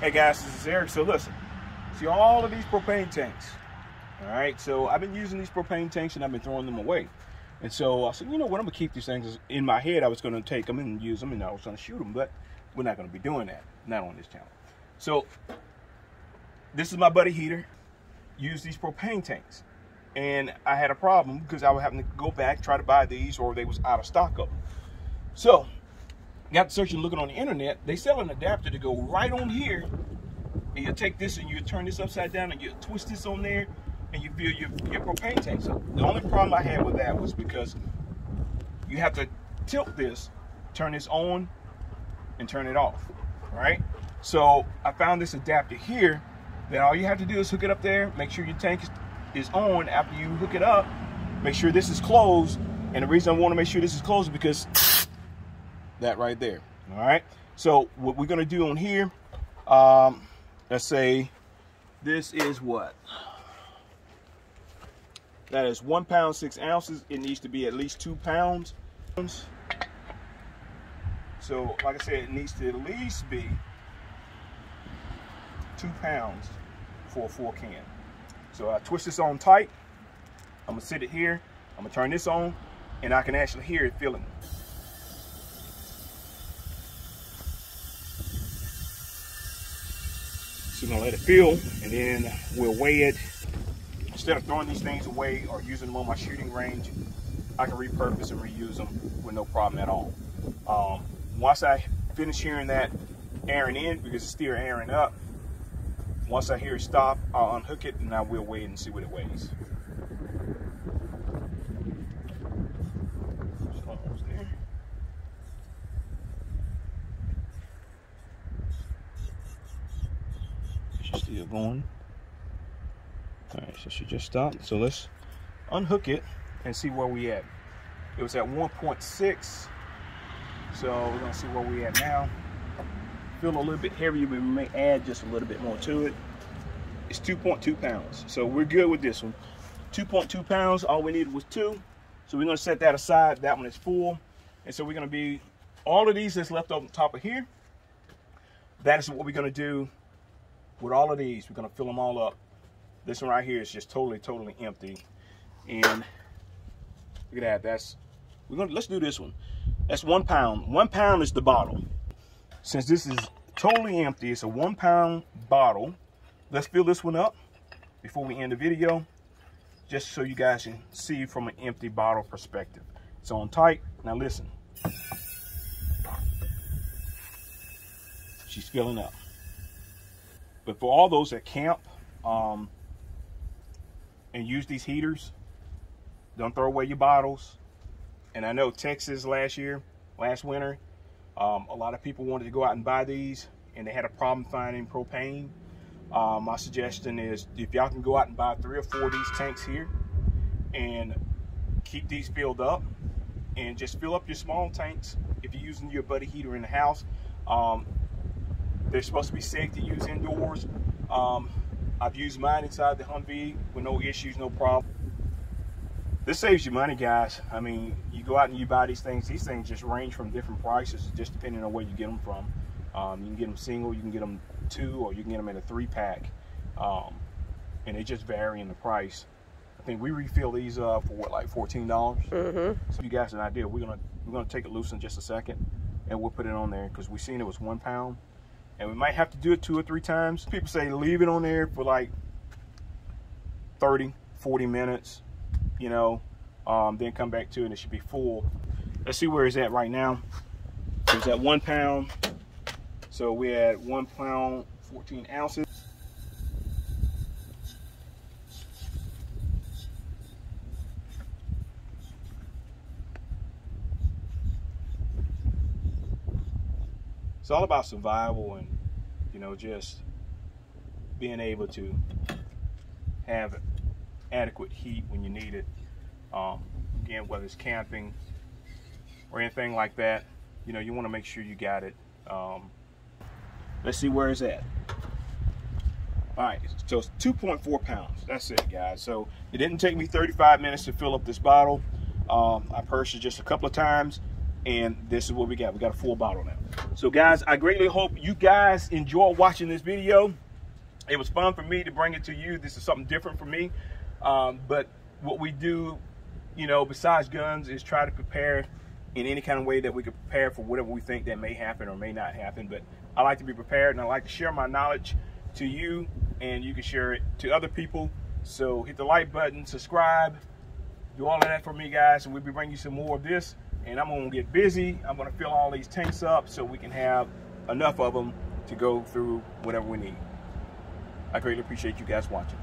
Hey guys, this is Eric. So listen, see all of these propane tanks. All right, so I've been using these propane tanks and I've been throwing them away. And so I said, you know what, I'm gonna keep these things in my head. I was gonna take them and use them and I was gonna shoot them, but we're not gonna be doing that, not on this channel. So this is my buddy heater. Use these propane tanks. And I had a problem because I was having to go back, try to buy these or they was out of stock of them. So got searching looking on the internet, they sell an adapter to go right on here. And you take this and you turn this upside down and you twist this on there and you fill your, your propane tank. So the only problem I had with that was because you have to tilt this, turn this on and turn it off, right? So I found this adapter here that all you have to do is hook it up there, make sure your tank is, is on after you hook it up, make sure this is closed. And the reason I want to make sure this is closed is because that right there. All right. So what we're going to do on here, um, let's say this is what? That is one pound, six ounces. It needs to be at least two pounds. So like I said, it needs to at least be two pounds for a four can. So I twist this on tight. I'm gonna sit it here. I'm gonna turn this on and I can actually hear it filling. So we're gonna let it fill and then we'll weigh it. Instead of throwing these things away or using them on my shooting range, I can repurpose and reuse them with no problem at all. Um, once I finish hearing that airing in, because it's still airing up, once I hear it stop, I'll unhook it and I will weigh it and see what it weighs. Going. All right, so she just stopped. So let's unhook it and see where we at. It was at 1.6. So we're gonna see where we at now. Feel a little bit heavier, but we may add just a little bit more to it. It's 2.2 pounds. So we're good with this one. 2.2 pounds, all we needed was two. So we're gonna set that aside. That one is full. And so we're gonna be, all of these that's left on top of here, that is what we're gonna do with all of these. We're gonna fill them all up. This one right here is just totally, totally empty. And look at that, that's, we're gonna, let's do this one. That's one pound. One pound is the bottle. Since this is totally empty, it's a one pound bottle. Let's fill this one up before we end the video, just so you guys can see from an empty bottle perspective. It's on tight. Now listen. She's filling up. But for all those that camp um, and use these heaters, don't throw away your bottles. And I know Texas last year, last winter, um, a lot of people wanted to go out and buy these and they had a problem finding propane. Uh, my suggestion is if y'all can go out and buy three or four of these tanks here and keep these filled up and just fill up your small tanks if you're using your buddy heater in the house. Um, they're supposed to be safe to use indoors. Um, I've used mine inside the Humvee with no issues, no problem. This saves you money, guys. I mean, you go out and you buy these things. These things just range from different prices, just depending on where you get them from. Um, you can get them single, you can get them two, or you can get them in a three pack. Um, and they just vary in the price. I think we refill these uh, for what, like fourteen dollars. Mm -hmm. So you guys an idea. We're gonna we're gonna take it loose in just a second, and we'll put it on there because we seen it was one pound, and we might have to do it two or three times. People say leave it on there for like 30, 40 minutes you know, um, then come back to it and it should be full. Let's see where it's at right now. It's at one pound. So we had one pound, 14 ounces. It's all about survival and, you know, just being able to have adequate heat when you need it. Um, again, whether it's camping or anything like that, you know, you want to make sure you got it. Um, let's see where it's at. All right, so it's 2.4 pounds. That's it, guys. So it didn't take me 35 minutes to fill up this bottle. Um, I purchased just a couple of times, and this is what we got. We got a full bottle now. So guys, I greatly hope you guys enjoy watching this video. It was fun for me to bring it to you. This is something different for me. Um, but what we do, you know, besides guns is try to prepare in any kind of way that we could prepare for whatever we think that may happen or may not happen. But I like to be prepared and I like to share my knowledge to you and you can share it to other people. So hit the like button, subscribe, do all of that for me guys and we'll be bringing you some more of this and I'm gonna get busy. I'm gonna fill all these tanks up so we can have enough of them to go through whatever we need. I greatly appreciate you guys watching.